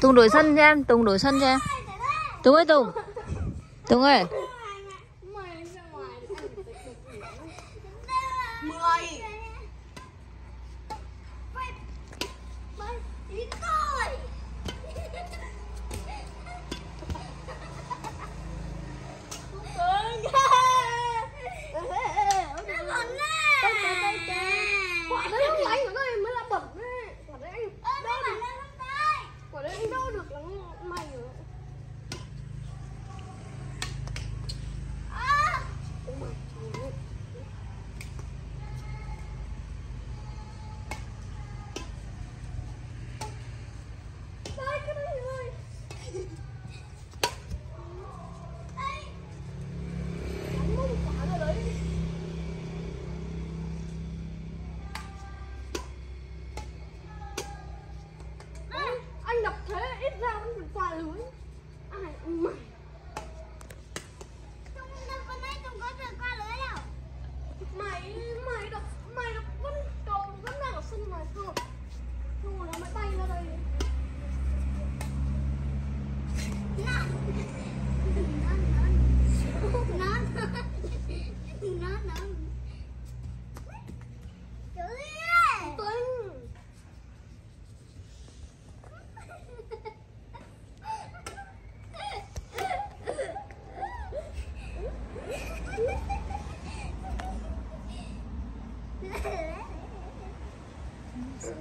Tùng đổi sân cho em, Tùng đổi sân cho em. Tùng ơi, Tùng. Tùng ơi. Mười. 那我能不能上一个？Yeah.